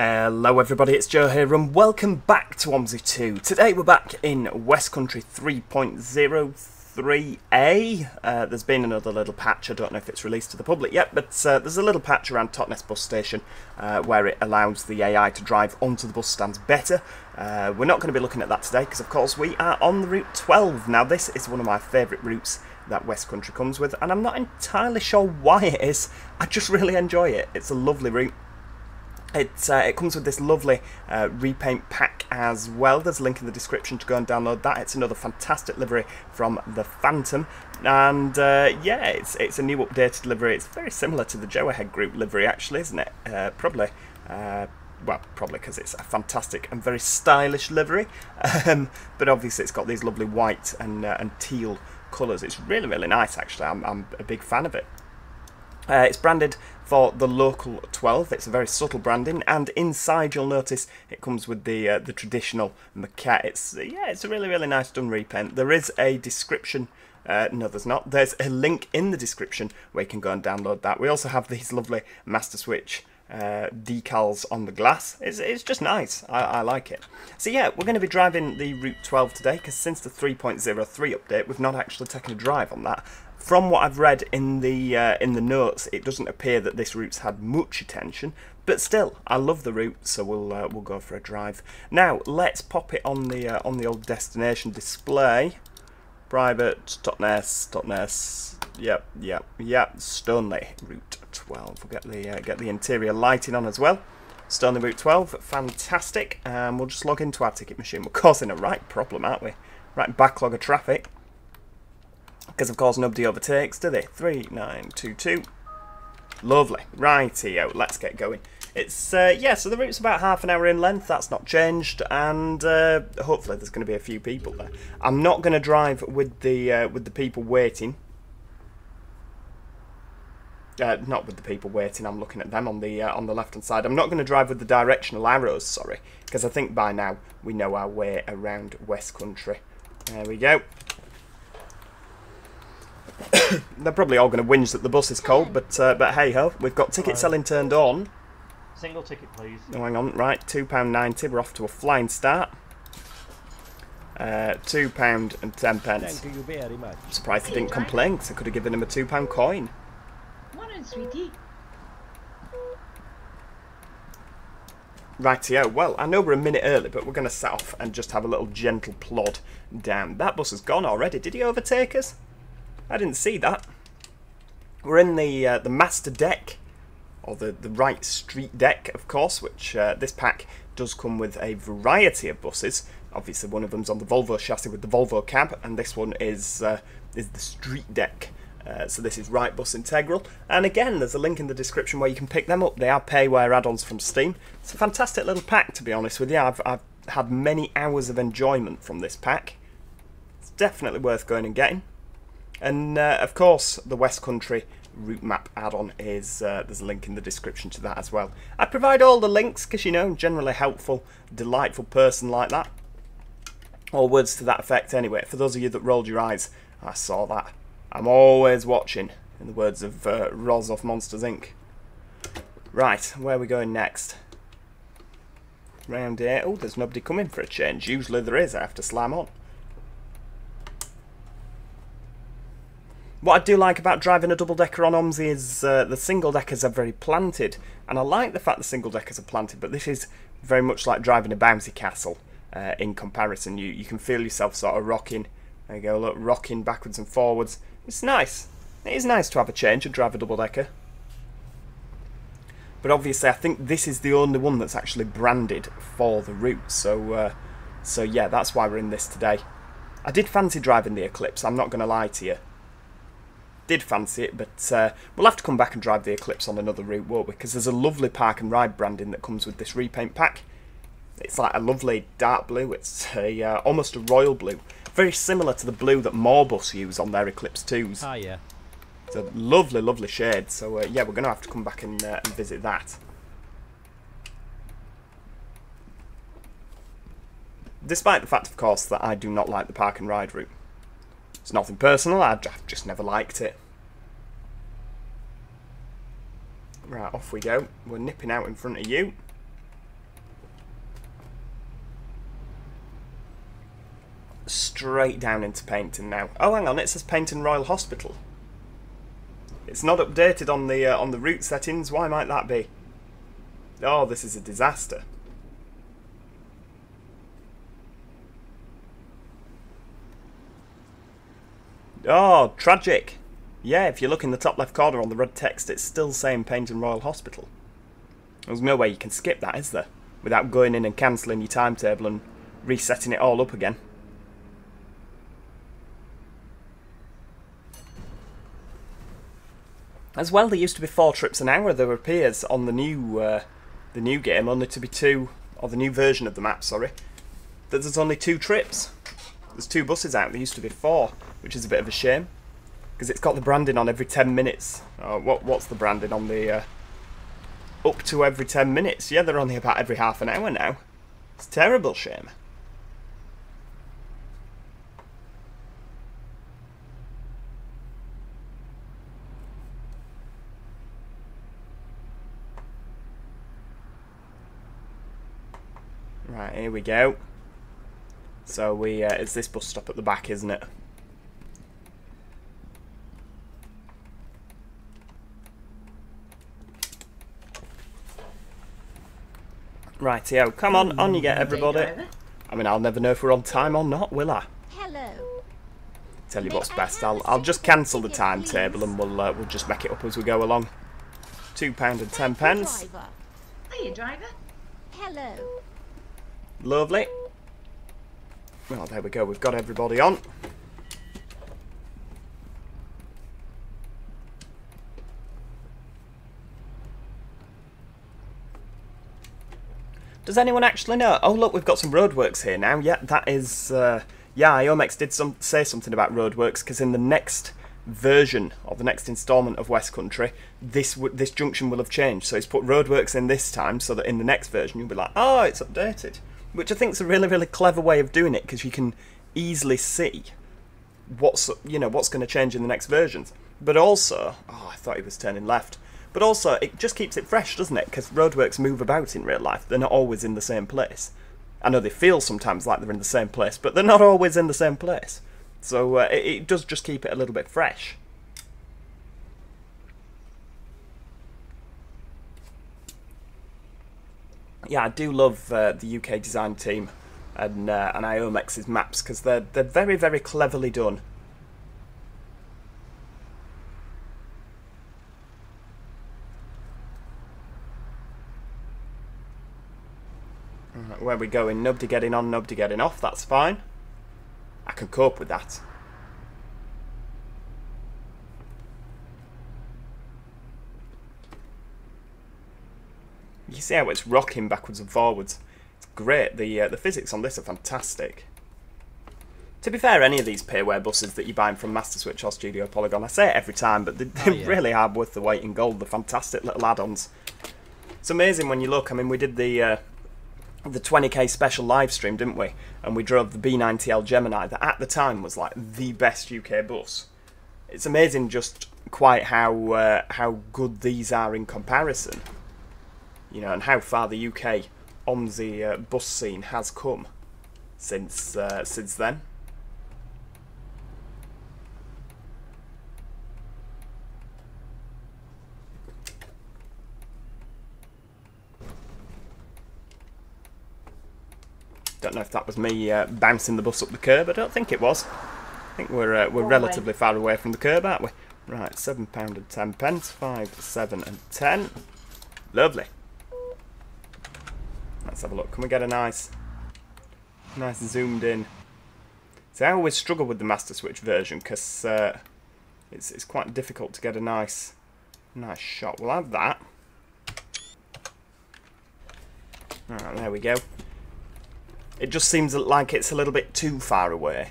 Hello everybody, it's Joe here and welcome back to OMSI 2. Today we're back in Westcountry 3.03a. Uh, there's been another little patch, I don't know if it's released to the public yet, but uh, there's a little patch around Totnes bus station uh, where it allows the AI to drive onto the bus stands better. Uh, we're not going to be looking at that today because of course we are on the Route 12. Now this is one of my favourite routes that Westcountry comes with and I'm not entirely sure why it is, I just really enjoy it. It's a lovely route. It, uh, it comes with this lovely uh, repaint pack as well. There's a link in the description to go and download that. It's another fantastic livery from the Phantom. And uh, yeah, it's, it's a new updated livery. It's very similar to the Go-Ahead Group livery actually, isn't it? Uh, probably. Uh, well, probably because it's a fantastic and very stylish livery. Um, but obviously it's got these lovely white and, uh, and teal colours. It's really, really nice actually. I'm, I'm a big fan of it. Uh, it's branded for the local 12. It's a very subtle branding, and inside you'll notice it comes with the uh, the traditional moquette. It's yeah, it's a really really nice done repaint. There is a description. Uh, no, there's not. There's a link in the description where you can go and download that. We also have these lovely Masterswitch uh, decals on the glass. It's, it's just nice. I, I, like it. So yeah, we're going to be driving the Route 12 today because since the 3.03 update, we've not actually taken a drive on that from what I've read in the uh, in the notes, it doesn't appear that this route's had much attention. But still, I love the route, so we'll uh, we'll go for a drive. Now let's pop it on the uh, on the old destination display. Private Totnes Totnes. Yep, yep, yep. Stoneley Route 12. We'll get the uh, get the interior lighting on as well. Stoneley Route 12, fantastic. And we'll just log into our ticket machine. We're causing a right problem, aren't we? Right backlog of traffic. Because of course nobody overtakes, do they? 3922. Lovely. Rightio, let's get going. It's, uh, yeah, so the route's about half an hour in length, that's not changed, and uh, hopefully there's going to be a few people there. I'm not going to drive with the uh, with the people waiting. Uh, not with the people waiting, I'm looking at them on the uh, on the left hand side. I'm not going to drive with the directional arrows, sorry, because I think by now we know our way around Westcountry. There we go. They're probably all going to whinge that the bus is cold, but uh, but hey ho, we've got ticket selling turned on. Single ticket, please. Oh, hang on, right, £2.90, we're off to a flying start. Uh, £2 and 10 pence. Thank you very much. I'm surprised he didn't complain, because I could have given him a £2 coin. Morning, sweetie. Rightio, well, I know we're a minute early, but we're going to set off and just have a little gentle plod down. That bus has gone already. Did he overtake us? I didn't see that. We're in the uh, the Masterdeck, or the, the Wright Streetdeck, of course, which uh, this pack does come with a variety of buses. Obviously, one of them's on the Volvo chassis with the Volvo cab, and this one is uh, is the Streetdeck. Uh, so this is Wrightbus Integral, and again, there's a link in the description where you can pick them up. They are payware add-ons from Steam. It's a fantastic little pack, to be honest with you. I've, I've had many hours of enjoyment from this pack. It's definitely worth going and getting. And uh, of course, the Westcountry route map add-on is uh, there's a link in the description to that as well. I provide all the links because you know I'm generally helpful, delightful person like that. or words to that effect anyway. For those of you that rolled your eyes, I saw that. I'm always watching, in the words of uh, Roz of Monsters Inc. Right, where are we going next? Round here. Oh, there's nobody coming for a change. Usually there is. I have to slam on. What I do like about driving a double decker on OMSI is uh, the single deckers are very planted, and I like the fact the single deckers are planted, but this is very much like driving a bouncy castle uh, in comparison. You, you can feel yourself sort of rocking, there you go, look, rocking backwards and forwards. It's nice. It is nice to have a change and drive a double decker. But obviously I think this is the only one that's actually branded for the route, so, uh, so yeah, that's why we're in this today. I did fancy driving the Eclipse, I'm not going to lie to you did fancy it, but uh, we'll have to come back and drive the Eclipse on another route, won't we? Because there's a lovely park and ride branding that comes with this repaint pack. It's like a lovely dark blue. It's a uh, almost a royal blue, very similar to the blue that Morebus use on their Eclipse 2s. Ah, yeah. It's a lovely, lovely shade. So uh, yeah, we're going to have to come back and, uh, and visit that. Despite the fact, of course, that I do not like the park and ride route. It's nothing personal, I've just never liked it. Right, off we go. We're nipping out in front of you. Straight down into Paignton now. Oh, hang on, it says Paignton Royal Hospital. It's not updated on the uh, on the route settings. Why might that be? Oh, this is a disaster. Oh, tragic. Yeah, if you look in the top left corner on the red text, it's still saying Paignton Royal Hospital. There's no way you can skip that, is there? Without going in and cancelling your timetable and resetting it all up again. As well, there used to be four trips an hour. There appears on the new uh, the new game only to be two, or the new version of the map. Sorry, that there's only two trips. There's two buses out. There used to be four, which is a bit of a shame because it's got the branding on every ten minutes. Uh, what what's the branding on the uh, up to every ten minutes? Yeah, they're only about every half an hour now. It's terrible shame. Right, here we go. So we, uh, it's this bus stop at the back, isn't it? Rightio, come on, on you get everybody. I mean, I'll never know if we're on time or not, will I? Hello. Tell you what's best, I'll I'll just cancel the timetable and we'll uh, we'll just make it up as we go along. Two pound and ten pence, Driver. Hiya, driver. Hello. lovely. Well, there we go. We've got everybody on. Does anyone actually know? Oh, look, we've got some roadworks here now. Yeah, that is. Uh, yeah, Iomex did some say something about roadworks because in the next version of the next instalment of Westcountry, this this junction will have changed. So he's put roadworks in this time, so that in the next version you'll be like, oh, it's updated. Which I think is a really, really clever way of doing it because you can easily see what's you know what's going to change in the next versions. But also, oh, I thought he was turning left. But also, it just keeps it fresh, doesn't it? Because roadworks move about in real life; they're not always in the same place. I know they feel sometimes like they're in the same place, but they're not always in the same place. So uh, it, it does just keep it a little bit fresh. Yeah, I do love uh, the UK design team and uh, and Iomex's maps because they're they're very very cleverly done. Where we going? Nobody getting on, nobody getting off. That's fine. I can cope with that. You see how it's rocking backwards and forwards. It's great. The uh, the physics on this are fantastic. To be fair, any of these payware buses that you're buying from Masterswitch or Studio Polygon, I say it every time, but they, they Oh, yeah. really are worth the weight in gold. They're fantastic little add-ons. It's amazing when you look. I mean, we did the uh, the 20k special live stream, didn't we? And we drove the B9TL Gemini that at the time was like the best UK bus. It's amazing just quite how uh, how good these are in comparison. You know, and how far the UK on the uh, bus scene has come since uh, since then. Don't know if that was me uh, bouncing the bus up the curb. I don't think it was. I think we're uh, we're Oh, relatively far away from the curb, aren't we? Right, seven pound and ten pence. Five, seven, and ten. Lovely. Let's have a look. Can we get a nice, nice zoomed in? See, I always struggle with the Masterswitch version because uh, it's it's quite difficult to get a nice, nice shot. We'll have that. Alright, there we go. It just seems like it's a little bit too far away.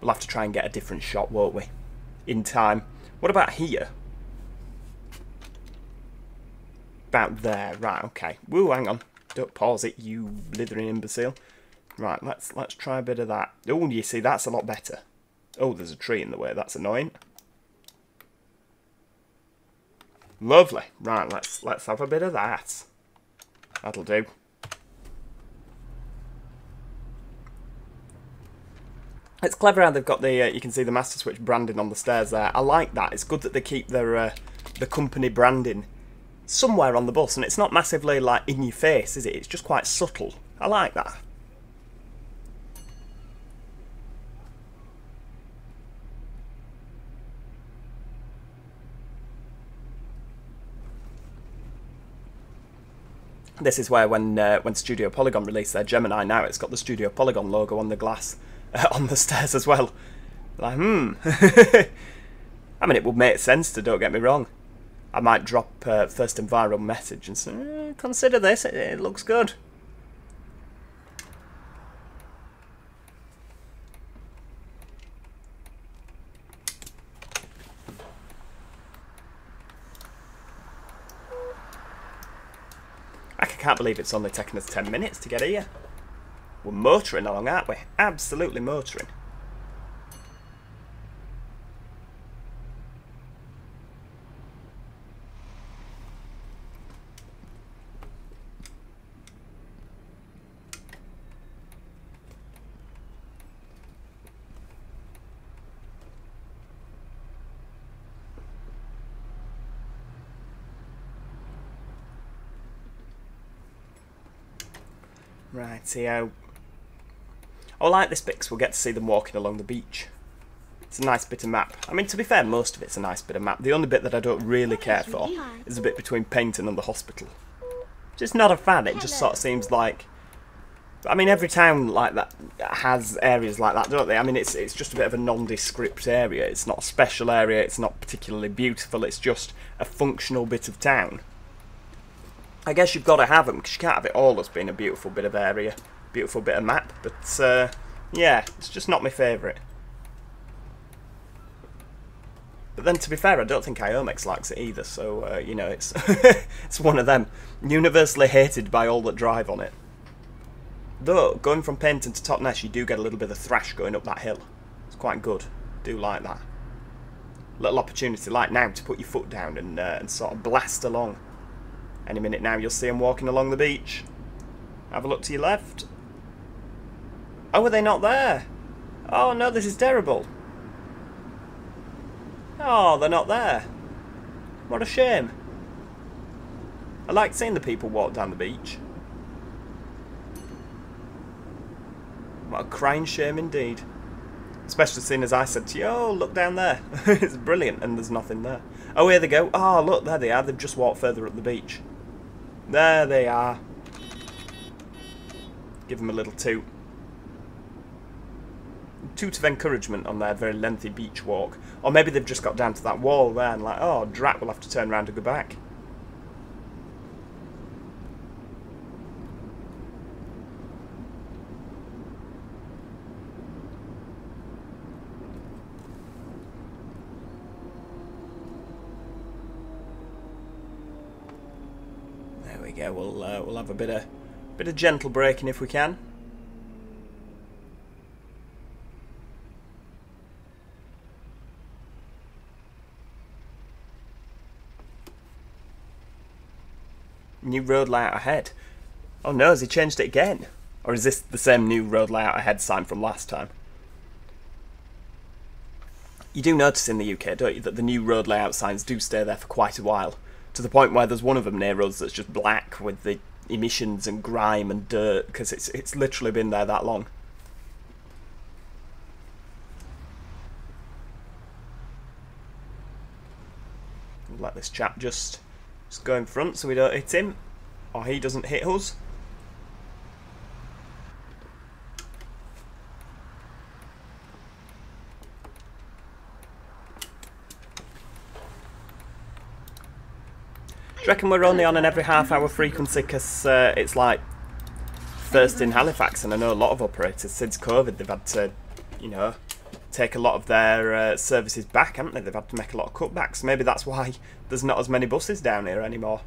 We'll have to try and get a different shot, won't we? In time. What about here? About there. Right, okay. Woo, hang on. Don't pause it, you blithering imbecile. Right, let's let's try a bit of that. Oh, you see, that's a lot better. Oh, there's a tree in the way. That's annoying. Lovely. Right, let's let's have a bit of that. That'll do. It's clever how they've got the, uh, you can see the Masterswitch branding on the stairs there. I like that. It's good that they keep their uh, the company branding somewhere on the bus, and it's not massively like in your face, is it? It's just quite subtle. I like that. This is where when uh, when Studio Polygon released their Gemini now, it's got the Studio Polygon logo on the glass on the stairs as well. Like, hmm. I mean, it would make sense to, don't get me wrong. I might drop uh, First Enviro message and say, eh, consider this, it, it looks good. I can't believe it's only taken us 10 minutes to get here. We're motoring along, aren't we? Absolutely motoring. Right, see how... I like this bit because we'll get to see them walking along the beach. It's a nice bit of map. I mean, to be fair, most of it's a nice bit of map. The only bit that I don't really care for is the bit between Paignton and the hospital. Just not a fan. It just sort of seems like... I mean, every town like that has areas like that, don't they? I mean, it's it's just a bit of a nondescript area. It's not a special area. It's not particularly beautiful. It's just a functional bit of town. I guess you've got to have them because you can't have it all as being a beautiful bit of area, beautiful bit of map. But uh, yeah, it's just not my favourite. But then, to be fair, I don't think Iomex likes it either. So uh, you know, it's it's one of them universally hated by all that drive on it. Though going from Paignton to Totnes, you do get a little bit of thrash going up that hill. It's quite good. Do like that. Little opportunity like now to put your foot down and uh, and sort of blast along. Any minute now you'll see them walking along the beach. Have a look to your left. Oh, were they not there? Oh no, this is terrible. Oh, they're not there. What a shame. I like seeing the people walk down the beach. What a crying shame indeed. Especially seeing as I said to you, oh, look down there. it's brilliant, and there's nothing there. Oh, here they go. Oh, look, there they are. They've just walked further up the beach. There they are. Give them a little toot. Toot of encouragement on their very lengthy beach walk. Or maybe they've just got down to that wall there and like, oh, Drat we'll have to turn around and go back. There we go. We'll uh, we'll have a bit of bit of gentle braking if we can. New road layout ahead. Oh no, has he changed it again? Or is this the same new road layout ahead sign from last time? You do notice in the UK, don't you, that the new road layout signs do stay there for quite a while to the point where there's one of them near us that's just black with the emissions and grime and dirt because it's it's literally been there that long. Let this chap just just go in front so we don't hit him, or he doesn't hit us. Do you reckon we're only on an every half hour frequency because uh, it's like first in Halifax and I know a lot of operators since COVID they've had to, you know, take a lot of their uh, services back, haven't they? They've had to make a lot of cutbacks. Maybe that's why there's not as many buses down here anymore.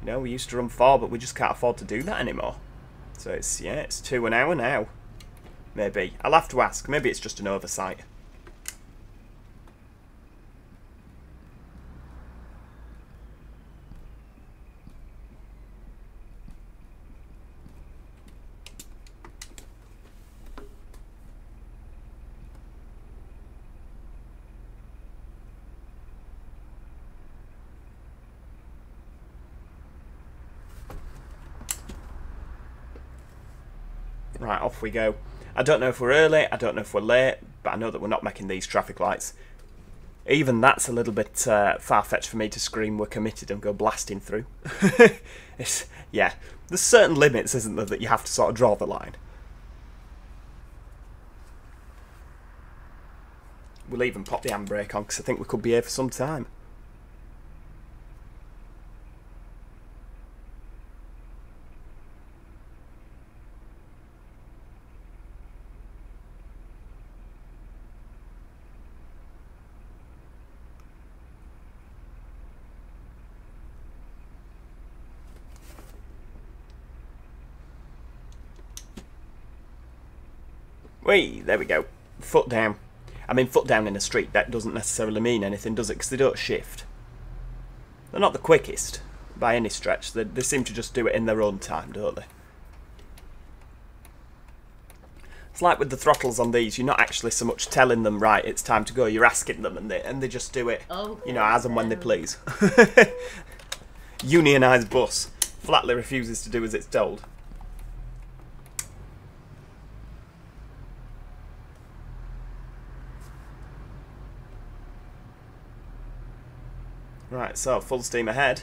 You know, we used to run four, but we just can't afford to do that anymore. So it's, yeah, it's two an hour now. Maybe. I'll have to ask. Maybe it's just an oversight. Right, off we go. I don't know if we're early, I don't know if we're late, but I know that we're not making these traffic lights. Even that's a little bit uh, far-fetched for me to scream we're committed and go blasting through. it's, yeah, there's certain limits, isn't there, that you have to sort of draw the line. We'll even pop the handbrake on because I think we could be here for some time. Wait, there we go. Foot down. I mean, foot down in a street, that doesn't necessarily mean anything, does it? Because they don't shift. They're not the quickest, by any stretch. They, they seem to just do it in their own time, don't they? It's like with the throttles on these, you're not actually so much telling them, right, it's time to go, you're asking them, and they, and they just do it, Oh, you know, as and when they please. Unionised bus flatly refuses to do as it's told. Right, so full steam ahead.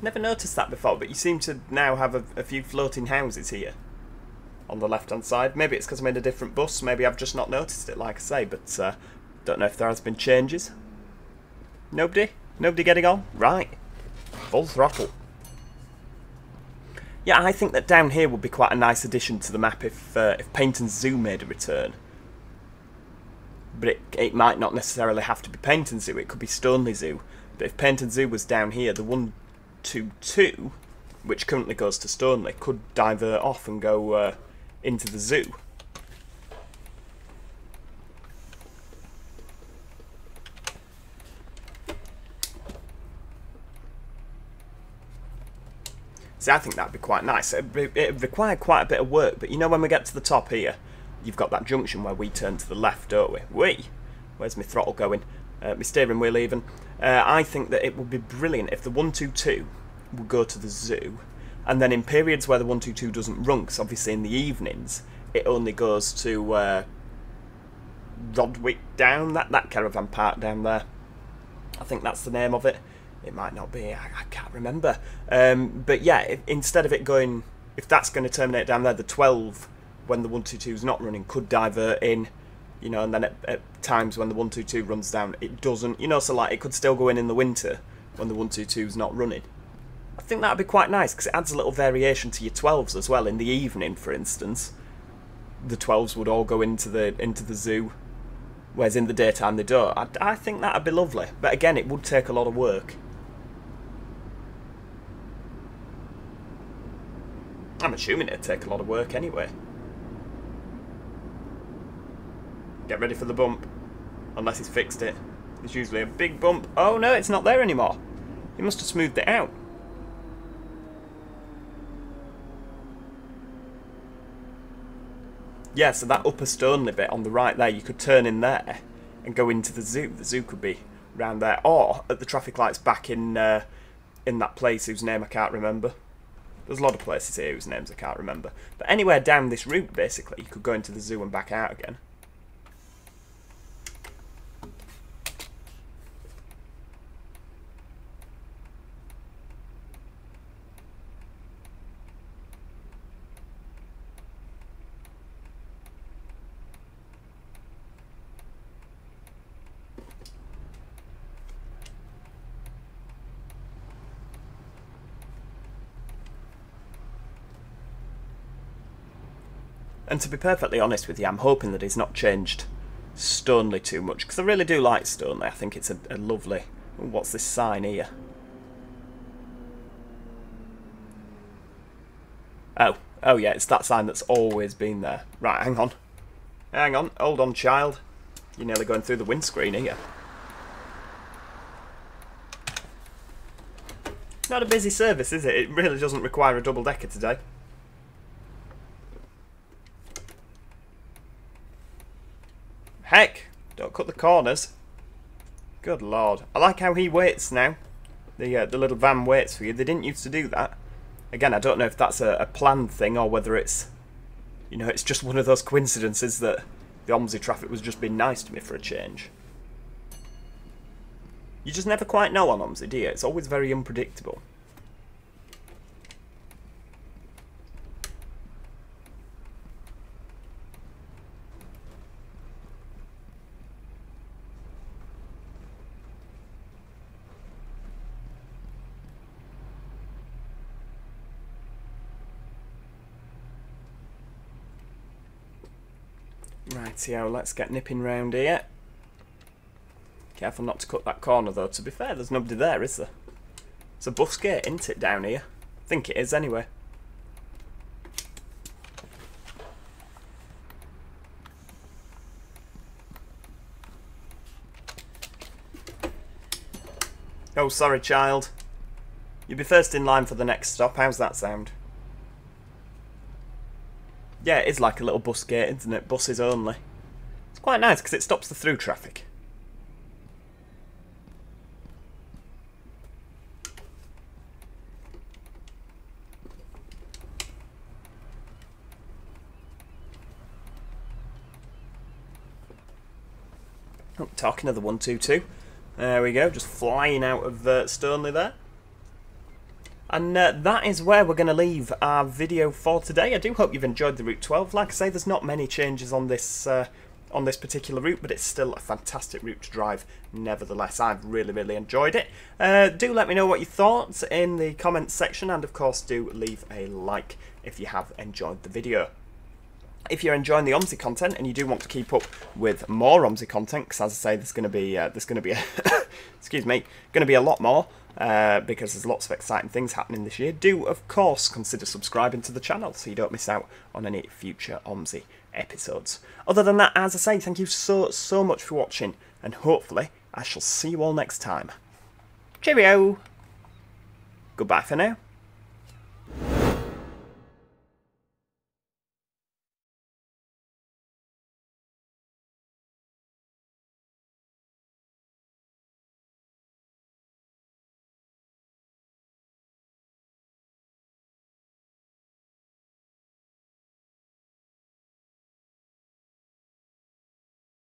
Never noticed that before, but you seem to now have a, a few floating houses here on the left hand side. Maybe it's because I'm in a different bus, maybe I've just not noticed it, like I say, but uh, don't know if there has been changes. Nobody? Nobody getting on? Right. Full throttle. Yeah, I think that down here would be quite a nice addition to the map if uh, if Paignton Zoo made a return but it, it might not necessarily have to be Paignton Zoo, it could be Stoneley Zoo. But if Paignton Zoo was down here, the 122, which currently goes to Stoneley, could divert off and go uh, into the zoo. See, I think that'd be quite nice. It'd, be, it'd require quite a bit of work, but you know when we get to the top here, you've got that junction where we turn to the left, don't we? We? Where's my throttle going? Uh, my steering wheel even. Uh, I think that it would be brilliant if the 122 would go to the zoo, and then in periods where the 122 doesn't run, 'cause obviously in the evenings, it only goes to uh, Rodwick Down, that, that caravan park down there. I think that's the name of it. It might not be, I, I can't remember. Um, but yeah, if, instead of it going, if that's going to terminate down there, the 12 when the 122 is not running could divert in, you know, and then at, at times when the 122 runs down, it doesn't, you know, so like it could still go in in the winter when the 122 is not running. I think that'd be quite nice because it adds a little variation to your 12s as well. In the evening, for instance, the 12s would all go into the into the zoo, whereas in the daytime they don't. I, I think that'd be lovely, but again, it would take a lot of work. I'm assuming it'd take a lot of work anyway. Get ready for the bump. Unless he's fixed it. There's usually a big bump. Oh no, it's not there anymore. He must have smoothed it out. Yeah, so that upper Stoneley bit on the right there, you could turn in there and go into the zoo. The zoo could be round there. Or at the traffic lights back in uh, in that place whose name I can't remember. There's a lot of places here whose names I can't remember. But anywhere down this route, basically, you could go into the zoo and back out again. And to be perfectly honest with you, I'm hoping that he's not changed Stoneley too much, because I really do like Stoneley. I think it's a, a lovely... What's this sign here? Oh, oh yeah, it's that sign that's always been there. Right, hang on. Hang on, hold on, child. You're nearly going through the windscreen here. Not a busy service, is it? It really doesn't require a double decker today. Heck, don't cut the corners. Good lord. I like how he waits now. The uh, the little van waits for you. They didn't used to do that. again, I don't know if that's a, a planned thing or whether it's, you know, it's just one of those coincidences that the OMSI traffic was just being nice to me for a change. You just never quite know on OMSI, do you? It's always very unpredictable. Rightio, let's get nipping round here. Careful not to cut that corner though. To be fair, there's nobody there, is there? It's a bus gate, isn't it, down here? I think it is anyway. Oh, sorry, child. You'll be first in line for the next stop. How's that sound? Yeah, it is like a little bus gate, isn't it? Buses only. It's quite nice because it stops the through traffic. Oh, talking of the 122. There we go, just flying out of uh, Stoneley there. And uh, that is where we're going to leave our video for today. I do hope you've enjoyed the Route 12. Like I say, there's not many changes on this uh, on this particular route, but it's still a fantastic route to drive nevertheless. I've really, really enjoyed it. Uh, do let me know what you thought in the comments section, and of course do leave a like if you have enjoyed the video. If you're enjoying the OMSI content and you do want to keep up with more OMSI content, because as I say, there's going to be uh, there's going to be a excuse me, going to be a lot more uh, because there's lots of exciting things happening this year. Do of course consider subscribing to the channel so you don't miss out on any future OMSI episodes. Other than that, as I say, thank you so so much for watching, and hopefully I shall see you all next time. Cheerio. Goodbye for now.